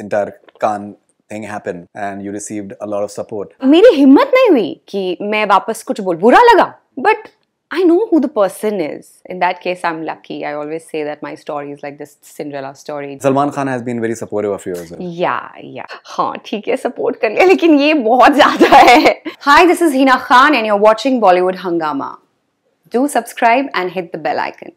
entire Khan thing happened and you received a lot of support. मेरी हिम्मत नहीं हुई कि मैं वापस कुछ बोल बुरा लगा but I know who the person is. In that case, I'm lucky. I always say that my story is like this Cinderella story. Salman Khan has been very supportive of you as well. Yeah, yeah. हाँ ठीक है support कर लिया लेकिन ये बहुत ज़्यादा है Hi, this is Hina Khan and you're watching Bollywood Hangama. Do subscribe and hit the bell icon.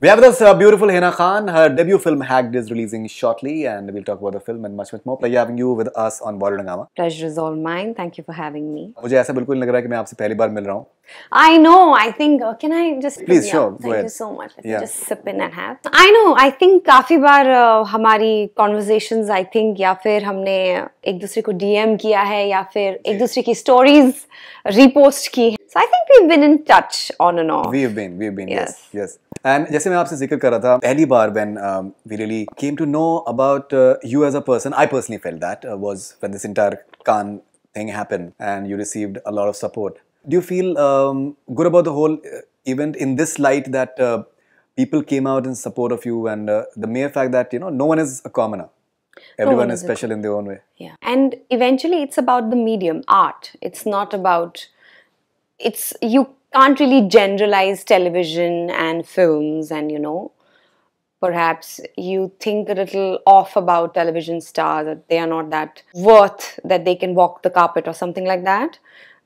We have this uh, beautiful Hina Khan. Her debut film Hacked is releasing shortly, and we'll talk about the film and much, much more. Pleasure having you with us on Bollywood Hangama. Pleasure is all mine. Thank you for having me. मुझे ऐसा बिल्कुल नहीं लग रहा है कि मैं आपसे पहली बार मिल रहा हूँ I know. I think. Uh, can I just? Please, yeah, sure. Thank you so much. Let yeah. me just sip in and have. I know. I think काफी बार uh, हमारी conversations. I think या फिर हमने एक दूसरे को DM किया है या फिर एक दूसरे की stories repost की So I think we've been in touch on and off. We've been. We've been. Yes. Yes. yes. जैसे मैं आपसे जिक्र कर रहा था पहली बार when um, we really came to know about uh, you as a person, I personally felt that was when this entire Cannes thing happened and you received a lot of support do you feel um, good about the whole uh, event in this light that uh, people came out in support of you and uh, the mere fact that you know no one is a commoner, everyone one is is special in their own way. Yeah. And eventually it's about the medium, art. It's not about it's you can't really generalize television and films and you know perhaps you think a little off about television stars that they are not that worth that they can walk the carpet or something like that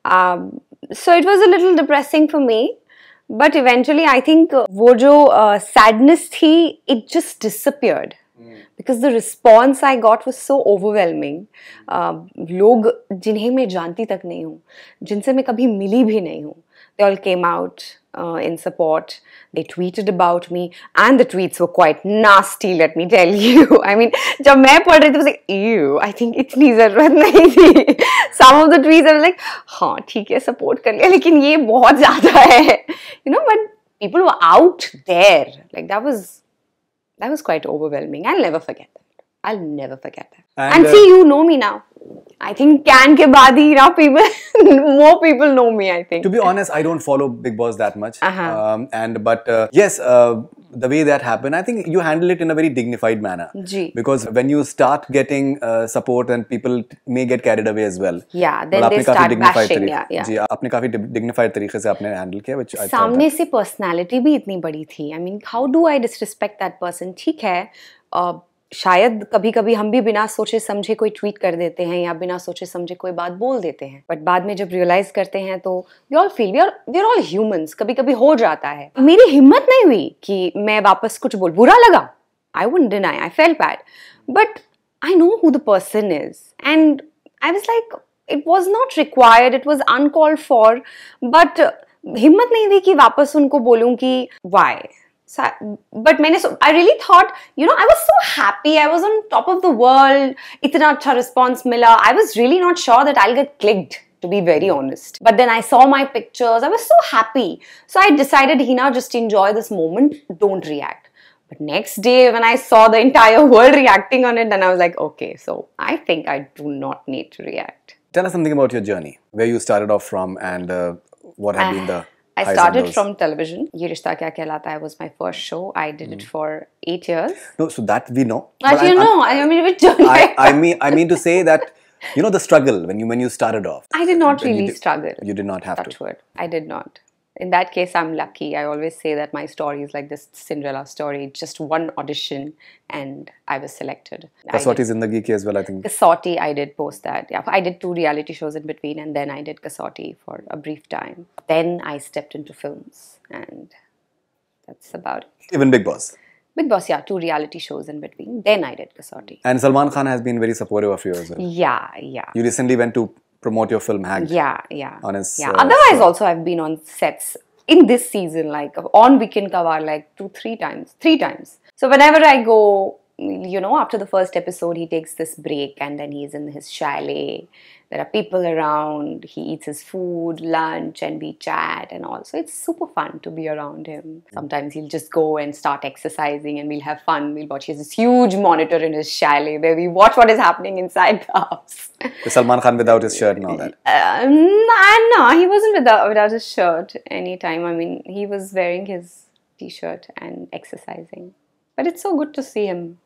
um, so it was a little depressing for me but eventually i think uh, वो जो uh, sadness थी it just disappeared because the response I got was so overwhelming. Uh, लोग जिन्हें मैं जानती तक नहीं हूँ जिनसे मैं कभी मिली भी नहीं हूँ they all came out uh, in support. They tweeted about me, and the tweets were quite nasty. Let me tell you. I mean, जब मैं पढ़ रही थी, I was like, ew. I think इतनी जरूरत नहीं थी. Some of the tweets I was like, हाँ ठीक है support कर लिया, लेकिन ये बहुत ज्यादा है. You know, but people were out there. Like that was that was quite overwhelming. I'll never forget that. I'll never forget that. And, and uh, see, you know me now. I think Cannes ke baad hi na people more people know me. I think. To be honest, I don't follow Bigg Boss that much. Uh-huh. Um, and but uh, yes. Uh, the way that happened, I think you handle it in a very dignified manner. Gee. Because when you start getting uh, support, and people may get carried away as well. Yeah, then they start bashing. Yeah, yeah. आपने काफी dignified तरीके से आपने handle किया, which I सामने से personality भी इतनी बड़ी थी. I mean, how do I disrespect that person? ठीक है. Uh, शायद कभी कभी हम भी बिना सोचे समझे कोई ट्वीट कर देते हैं या बिना सोचे समझे कोई बात बोल देते हैं। बट बाद में जब रियलाइज़ करते हैं तो we all feel we are we are all humans कभी कभी हो जाता है। मेरी हिम्मत नहीं हुई कि मैं वापस कुछ बोल बुरा लगा। I would deny I fell bad but I know the person is. And I was like, it was not required, it was uncalled for. But uh, हिम्मत नहीं हुई कि वापस उनको बोलूँ कि वाई बट मैंने really thought, you know, I was so happy. I was on top of the world. Itna acha response mila. I was really not sure that I'll get clicked to be very honest. But then I saw my pictures. I was so happy. So I decided, Hina, just enjoy this moment. Don't react. But next day, when I saw the entire world reacting on it, then I was like, okay, so I think I do not need to react. Tell us something about your journey, where you started off from and uh, what have uh, been the I started from television. Ye Rishta Kya Kehlata was my first show. I did it mm. for eight years. No, so that we know. As you know, I mean, which journey I, I mean, I mean to say that you know the struggle when you when you started off. I did not When you really did- struggle. You did not have Touch to. wood. I did not. In that case, I'm lucky. I always say that my story is like this Cinderella story. Just one audition, and I was selected. I did- Kasauti Zindagi ki as well, I think. Kasauti, I did post that. Yeah, I did two reality shows in between, and then I did Kasauti for a brief time. Then I stepped into films, and that's about it. Even Bigg Boss. Bigg Boss, yeah, two reality shows in between. Then I did Kasauti. And Salman Khan has been very supportive of you as well. Yeah, yeah, You recently went to promote your film Hacked. yeah, yeah. On his, yeah. uh, Otherwise, show. also I've been on sets in this season, like on Weekend Ka Vaar, like two, three times, three times. So whenever I go, you know, after the first episode, he takes this break and then he's in his chalet. There are people around. He eats his food, lunch, and we chat and all. So it's super fun to be around him. Sometimes he'll just go and start exercising and we'll have fun. We'll watch. He has this huge monitor in his chalet where we watch what is happening inside the house. The Salman Khan without his shirt and all that. Um, no, no, he wasn't without, without his shirt anytime. I mean, he was wearing his t shirt and exercising. But it's so good to see him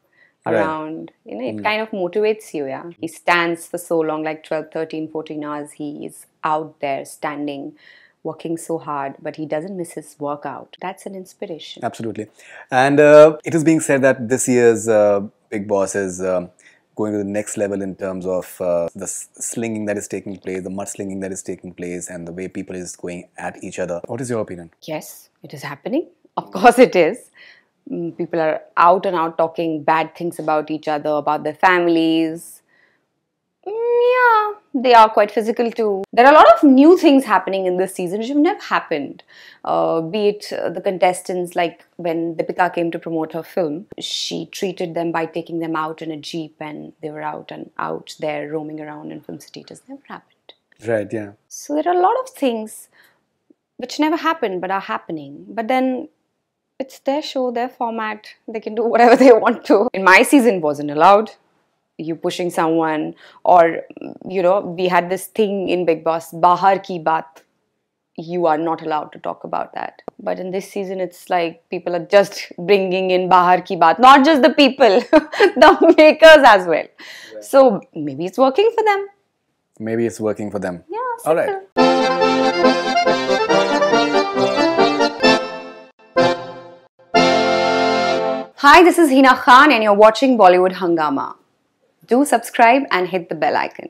Right. around. You know, it kind of motivates you, yeah. He stands for so long, like 12, 13, 14 hours. He is out there standing, working so hard, but he doesn't miss his workout. That's an inspiration. Absolutely. And uh, it is being said that this year's uh, Bigg Boss is um, going to the next level in terms of uh, the slinging that is taking place, the mudslinging that is taking place, and the way people is going at each other. What is your opinion? Yes, it is happening. Of course, it is. Mm, People are out and out talking bad things about each other, about their families. Mm, yeah, they are quite physical too. There are a lot of new things happening in this season which have never happened. Uh, be it uh, the contestants, like when Deepika came to promote her film, she treated them by taking them out in a jeep and they were out and out there roaming around in Film City. It has never happened. Right, yeah. So there are a lot of things which never happened but are happening. But then it's their show, their format. They can do whatever they want to. In my season, wasn't allowed. You pushing someone, or you know, we had this thing in Bigg Boss, Bahar ki baat. You are not allowed to talk about that. But in this season, it's like people are just bringing in Bahar ki baat. Not just the people, the makers as well. So maybe it's working for them. Maybe it's working for them. Yeah. All right. Hi, this is Hina Khan, and you're watching Bollywood Hungama. Do subscribe and hit the bell icon.